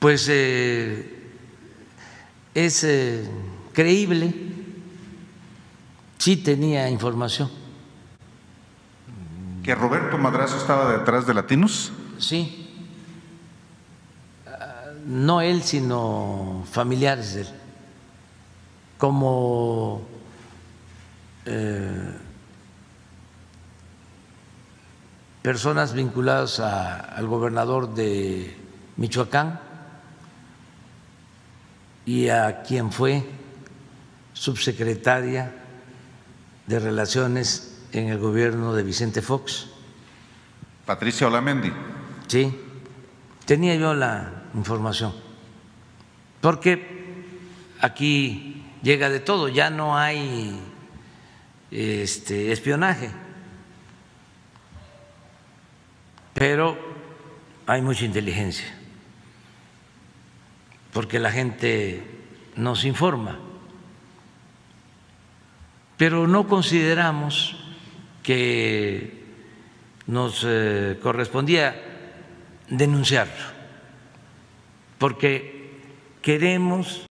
pues eh, es eh, creíble, sí tenía información. ¿Que Roberto Madrazo estaba detrás de Latinos? Sí. No él, sino familiares de él. Como eh, personas vinculadas a- al gobernador de Michoacán y a quien fue subsecretaria de Relaciones en el gobierno de Vicente Fox. Patricia Olamendi. Sí, tenía yo la información, porque aquí llega de todo, ya no hay este, espionaje, pero hay mucha inteligencia, porque la gente nos informa, pero no consideramos que nos eh, correspondía denunciarlo, porque queremos